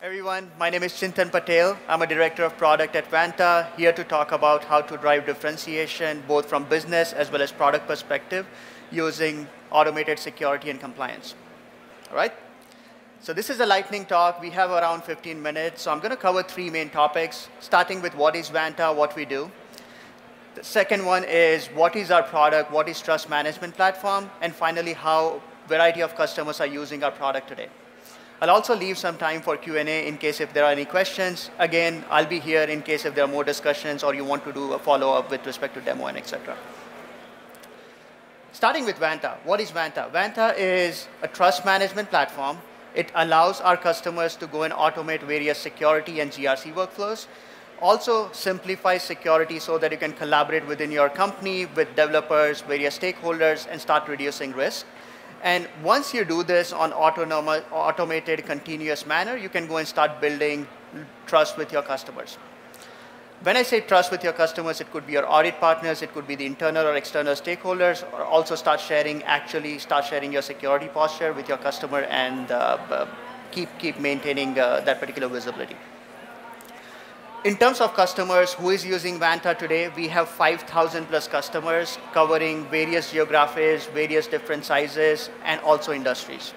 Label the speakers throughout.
Speaker 1: Everyone, my name is Chintan Patel. I'm a director of product at Vanta, here to talk about how to drive differentiation both from business as well as product perspective using automated security and compliance. All right? So this is a lightning talk. We have around 15 minutes. So I'm going to cover three main topics, starting with what is Vanta, what we do. The second one is what is our product, what is trust management platform, and finally how variety of customers are using our product today. I'll also leave some time for Q&A in case if there are any questions. Again, I'll be here in case if there are more discussions or you want to do a follow-up with respect to demo and etc. Starting with Vanta, what is Vanta? Vanta is a trust management platform. It allows our customers to go and automate various security and GRC workflows. Also simplifies security so that you can collaborate within your company with developers, various stakeholders, and start reducing risk. And once you do this on automated, continuous manner, you can go and start building trust with your customers. When I say trust with your customers, it could be your audit partners, it could be the internal or external stakeholders, or also start sharing, actually start sharing your security posture with your customer and uh, keep, keep maintaining uh, that particular visibility. In terms of customers, who is using Vanta today? We have 5,000 plus customers covering various geographies, various different sizes, and also industries.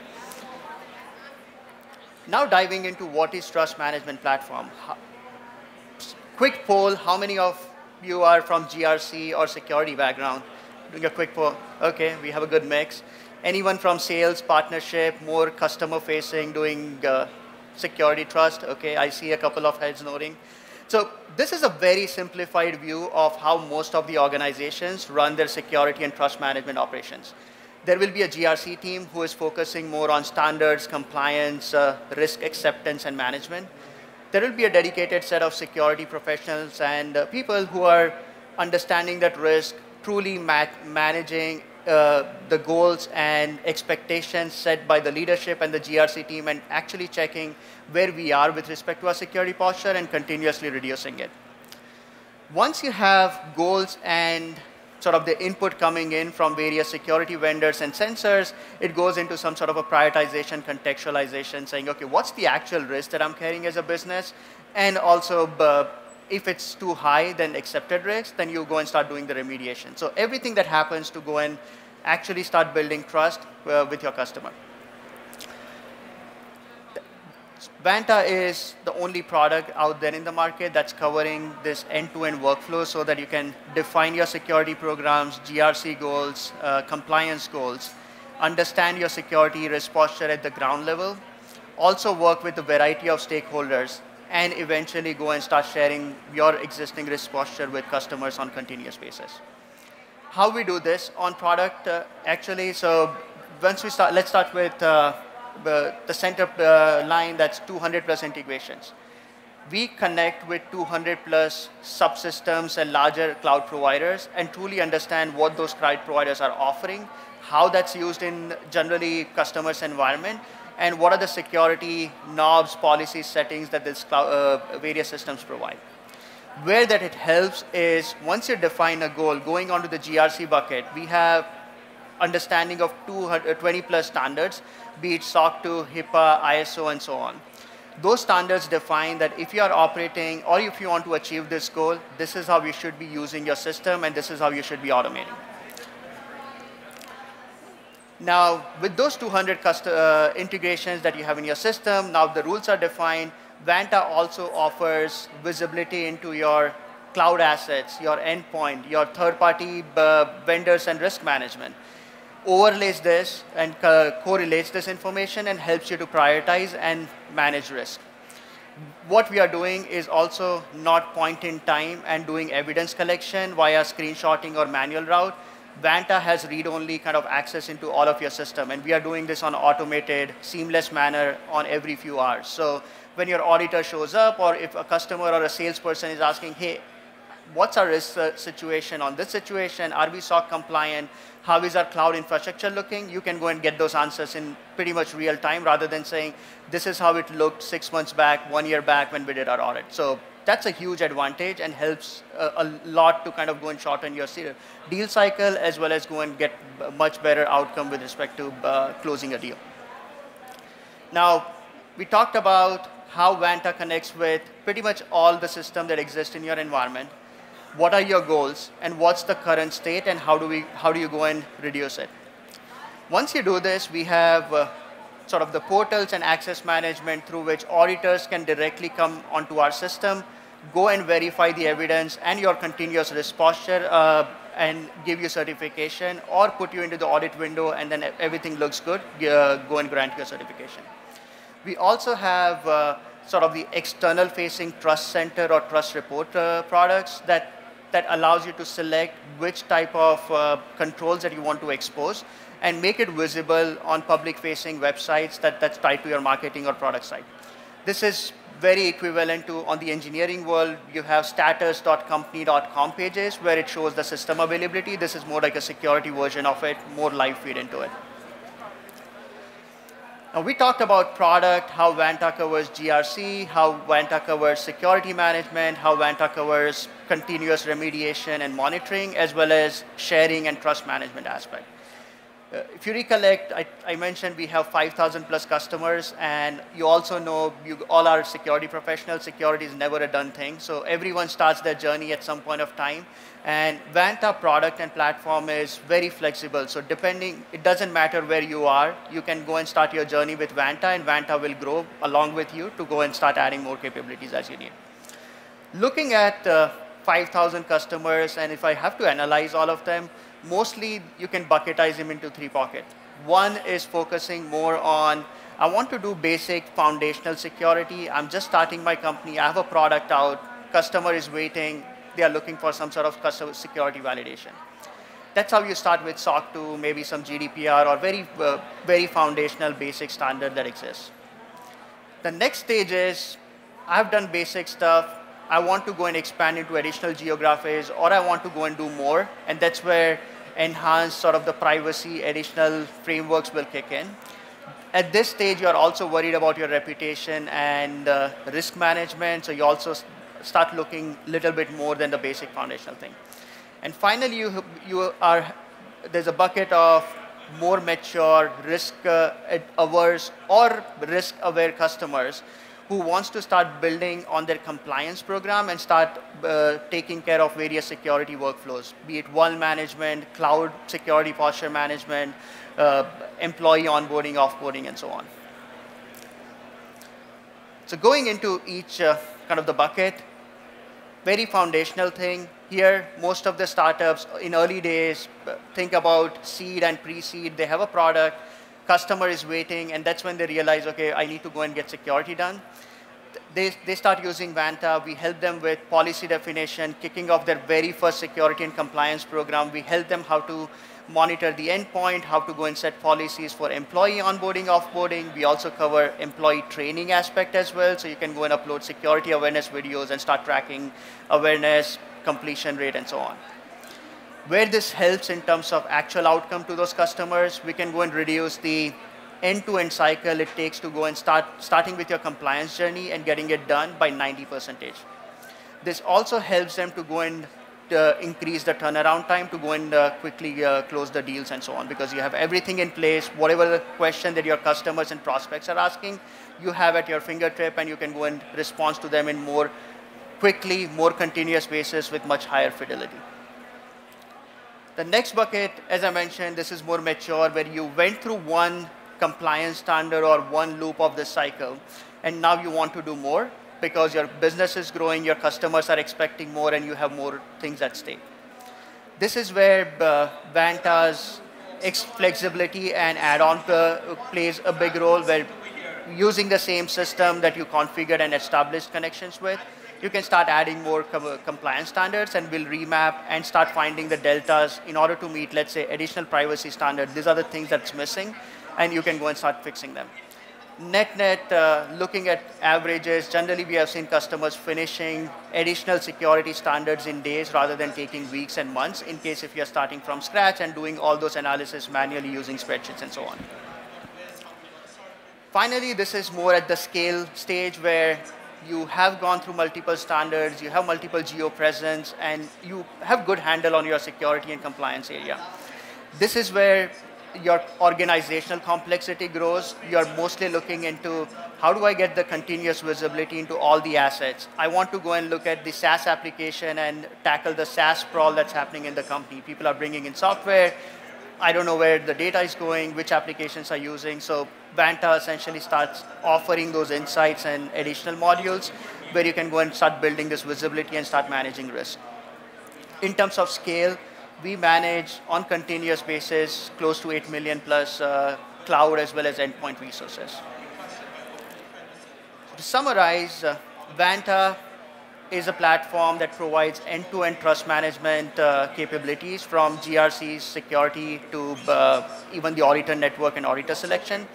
Speaker 1: Now diving into what is Trust Management Platform. Quick poll, how many of you are from GRC or security background? Doing a quick poll. Okay, we have a good mix. Anyone from sales, partnership, more customer facing, doing uh, security trust? Okay, I see a couple of heads nodding. So this is a very simplified view of how most of the organizations run their security and trust management operations. There will be a GRC team who is focusing more on standards, compliance, uh, risk acceptance, and management. There will be a dedicated set of security professionals and uh, people who are understanding that risk, truly ma managing uh, the goals and expectations set by the leadership and the GRC team and actually checking where we are with respect to our security posture and continuously reducing it. Once you have goals and sort of the input coming in from various security vendors and sensors, it goes into some sort of a prioritization, contextualization, saying, okay, what's the actual risk that I'm carrying as a business? And also, uh, if it's too high than accepted risk, then you go and start doing the remediation. So everything that happens to go and actually start building trust uh, with your customer. Vanta is the only product out there in the market that's covering this end-to-end -end workflow so that you can define your security programs, GRC goals, uh, compliance goals, understand your security risk posture at the ground level, also work with a variety of stakeholders, and eventually go and start sharing your existing risk posture with customers on continuous basis. How we do this on product, uh, actually, so once we start, let's start with uh, the, center uh, line that's 200 plus integrations. We connect with 200 plus subsystems and larger cloud providers and truly understand what those cloud providers are offering, how that's used in generally customers' environment, and what are the security knobs, policies, settings that this cloud, uh, various systems provide. Where that it helps is once you define a goal, going onto the GRC bucket, we have understanding of 220 plus standards be it SOC 2, HIPAA, ISO, and so on. Those standards define that if you are operating or if you want to achieve this goal, this is how you should be using your system and this is how you should be automating. Now, with those 200 uh, integrations that you have in your system, now the rules are defined. Vanta also offers visibility into your cloud assets, your endpoint, your third-party uh, vendors and risk management overlays this and correlates this information and helps you to prioritize and manage risk. What we are doing is also not point in time and doing evidence collection via screenshotting or manual route. Vanta has read-only kind of access into all of your system, and we are doing this on automated, seamless manner on every few hours. So when your auditor shows up, or if a customer or a salesperson is asking, hey, what's our risk uh, situation on this situation? Are we SOC compliant? How is our cloud infrastructure looking? You can go and get those answers in pretty much real time rather than saying, this is how it looked six months back, one year back when we did our audit. So that's a huge advantage and helps a, a lot to kind of go and shorten your deal cycle as well as go and get much better outcome with respect to uh, closing a deal. Now, we talked about how Vanta connects with pretty much all the systems that exist in your environment. What are your goals and what's the current state and how do, we, how do you go and reduce it? Once you do this, we have uh, sort of the portals and access management through which auditors can directly come onto our system, go and verify the evidence and your continuous risk posture uh, and give you certification or put you into the audit window and then everything looks good, uh, go and grant your certification. We also have uh, sort of the external facing trust center or trust report uh, products that, that allows you to select which type of uh, controls that you want to expose and make it visible on public facing websites that, that's tied to your marketing or product site. This is very equivalent to on the engineering world, you have status.company.com pages where it shows the system availability. This is more like a security version of it, more live feed into it. Now we talked about product, how Vanta covers GRC, how Vanta covers security management, how Vanta covers continuous remediation and monitoring, as well as sharing and trust management aspect. Uh, if you recollect, I, I, mentioned we have 5,000 plus customers, and you also know you all are security professionals. Security is never a done thing, so everyone starts their journey at some point of time. And Vanta product and platform is very flexible. So depending, it doesn't matter where you are, you can go and start your journey with Vanta, and Vanta will grow along with you to go and start adding more capabilities as you need. Looking at uh, 5,000 customers, and if I have to analyze all of them, mostly you can bucketize them into three pockets. One is focusing more on, I want to do basic foundational security. I'm just starting my company. I have a product out. Customer is waiting. They are looking for some sort of customer security validation. That's how you start with SOC 2, maybe some GDPR or very, uh, very foundational basic standard that exists. The next stage is, I've done basic stuff. I want to go and expand into additional geographies or I want to go and do more. And that's where enhanced sort of the privacy additional frameworks will kick in. At this stage, you're also worried about your reputation and uh, risk management. So you also start looking a little bit more than the basic foundational thing. And finally, you, you are, there's a bucket of more mature, risk uh, averse or risk aware customers who wants to start building on their compliance program and start uh, taking care of various security workflows, be it vuln management, cloud security posture management, uh, employee onboarding, offboarding, and so on. So going into each uh, kind of the bucket, very foundational thing. Here, most of the startups in early days uh, think about seed and pre-seed. They have a product, customer is waiting, and that's when they realize, okay, I need to go and get security done. They, they start using Vanta. We help them with policy definition, kicking off their very first security and compliance program. We help them how to monitor the endpoint, how to go and set policies for employee onboarding, offboarding. We also cover employee training aspect as well. So you can go and upload security awareness videos and start tracking awareness, completion rate, and so on. Where this helps in terms of actual outcome to those customers, we can go and reduce the end-to-end cycle it takes to go and start starting with your compliance journey and getting it done by 90 percentage. This also helps them to go and uh, increase the turnaround time to go and uh, quickly uh, close the deals and so on because you have everything in place. Whatever the question that your customers and prospects are asking, you have at your fingertip and you can go and respond to them in more quickly, more continuous basis with much higher fidelity. The next bucket, as I mentioned, this is more mature, where you went through one compliance standard or one loop of the cycle, and now you want to do more because your business is growing, your customers are expecting more, and you have more things at stake. This is where uh, Vanta's flexibility and add-on plays a big role, where using the same system that you configured and established connections with, you can start adding more com compliance standards and we'll remap and start finding the deltas in order to meet, let's say, additional privacy standards. These are the things that's missing, and you can go and start fixing them. Net net, uh, looking at averages, generally we have seen customers finishing additional security standards in days rather than taking weeks and months in case if you're starting from scratch and doing all those analysis manually using spreadsheets and so on. Finally, this is more at the scale stage where you have gone through multiple standards, you have multiple geo presence, and you have good handle on your security and compliance area. This is where your organizational complexity grows, you're mostly looking into how do I get the continuous visibility into all the assets? I want to go and look at the SaaS application and tackle the SaaS sprawl that's happening in the company. People are bringing in software. I don't know where the data is going, which applications are using. So Vanta essentially starts offering those insights and additional modules where you can go and start building this visibility and start managing risk. In terms of scale, we manage on continuous basis close to 8 million plus uh, cloud as well as endpoint resources. To summarize, uh, Vanta is a platform that provides end-to-end trust management uh, capabilities from GRC's security to uh, even the auditor network and auditor selection.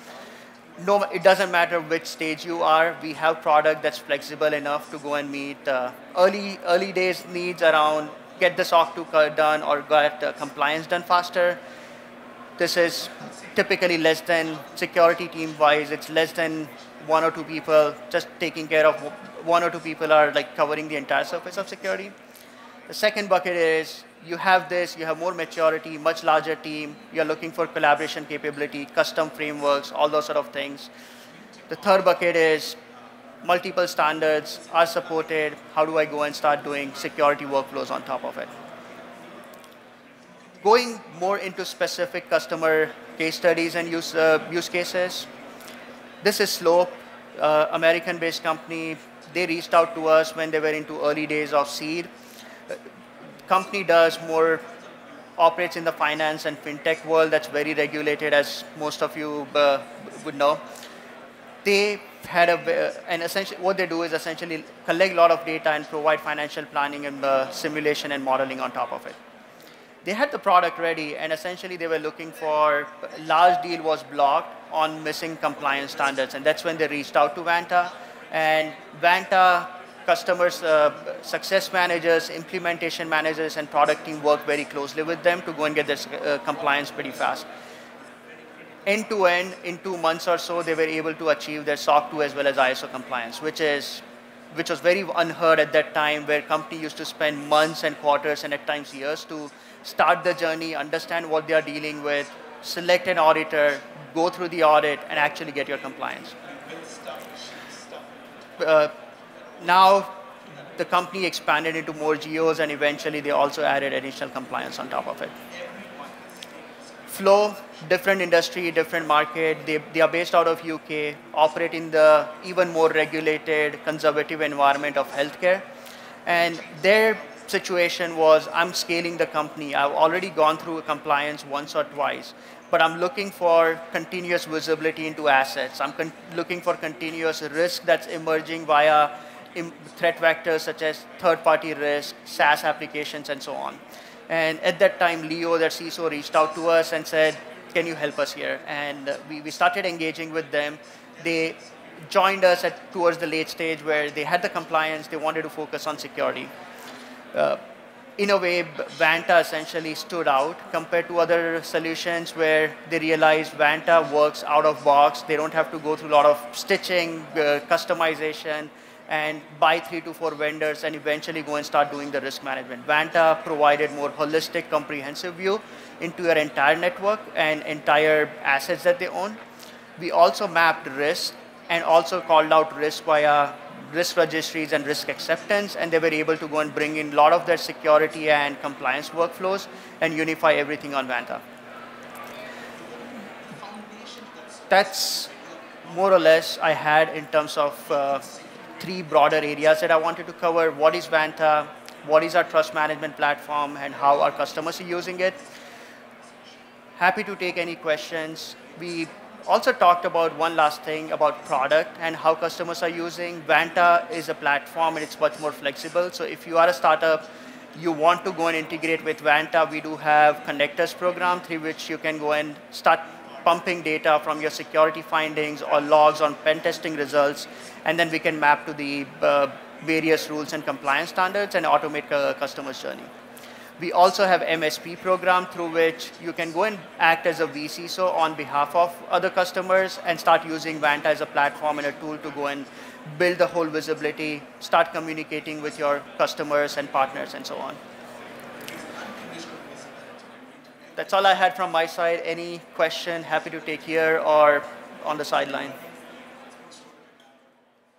Speaker 1: No, it doesn't matter which stage you are. We have product that's flexible enough to go and meet uh, early early days needs around get the SOC 2 done or get uh, compliance done faster. This is typically less than security team wise. It's less than one or two people just taking care of one or two people are like covering the entire surface of security. The second bucket is you have this, you have more maturity, much larger team. You're looking for collaboration capability, custom frameworks, all those sort of things. The third bucket is multiple standards are supported. How do I go and start doing security workflows on top of it? Going more into specific customer case studies and use, uh, use cases, this is Slope, uh, American-based company. They reached out to us when they were into early days of seed. Uh, company does more, operates in the finance and fintech world that's very regulated, as most of you uh, would know. They had a, and essentially what they do is essentially collect a lot of data and provide financial planning and uh, simulation and modeling on top of it. They had the product ready and essentially they were looking for, large deal was blocked on missing compliance standards and that's when they reached out to Vanta and Vanta customers, uh, success managers, implementation managers and product team work very closely with them to go and get this uh, compliance pretty fast end to end, in two months or so, they were able to achieve their SOC 2 as well as ISO compliance, which is which was very unheard at that time, where company used to spend months and quarters and at times years to start the journey, understand what they are dealing with, select an auditor, go through the audit, and actually get your compliance. Uh, now, the company expanded into more geos, and eventually they also added additional compliance on top of it. Flow, different industry, different market. They, they are based out of UK, operate in the even more regulated, conservative environment of healthcare. And their situation was, I'm scaling the company. I've already gone through compliance once or twice, but I'm looking for continuous visibility into assets. I'm looking for continuous risk that's emerging via threat vectors such as third-party risk, SaaS applications, and so on. And at that time, Leo, their CISO, reached out to us and said, can you help us here? And uh, we, we started engaging with them. They joined us at towards the late stage where they had the compliance, they wanted to focus on security. Uh, in a way, Vanta essentially stood out compared to other solutions where they realized Vanta works out of box. They don't have to go through a lot of stitching, uh, customization, and buy three to four vendors and eventually go and start doing the risk management. Vanta provided more holistic, comprehensive view into your entire network and entire assets that they own. We also mapped risk and also called out risk via risk registries and risk acceptance, and they were able to go and bring in a lot of their security and compliance workflows and unify everything on Vanta. That's more or less I had in terms of uh, three broader areas that I wanted to cover. What is Vanta? What is our trust management platform and how our customers are using it? Happy to take any questions. We also talked about one last thing about product and how customers are using. Vanta is a platform and it's much more flexible. So if you are a startup, you want to go and integrate with Vanta, we do have connectors program through which you can go and start pumping data from your security findings or logs on pen testing results, and then we can map to the uh, various rules and compliance standards and automate customer's journey. We also have MSP program through which you can go and act as a vCISO on behalf of other customers and start using Vanta as a platform and a tool to go and build the whole visibility, start communicating with your customers and partners and so on. That's all I had from my side. Any question, happy to take here or on the sideline.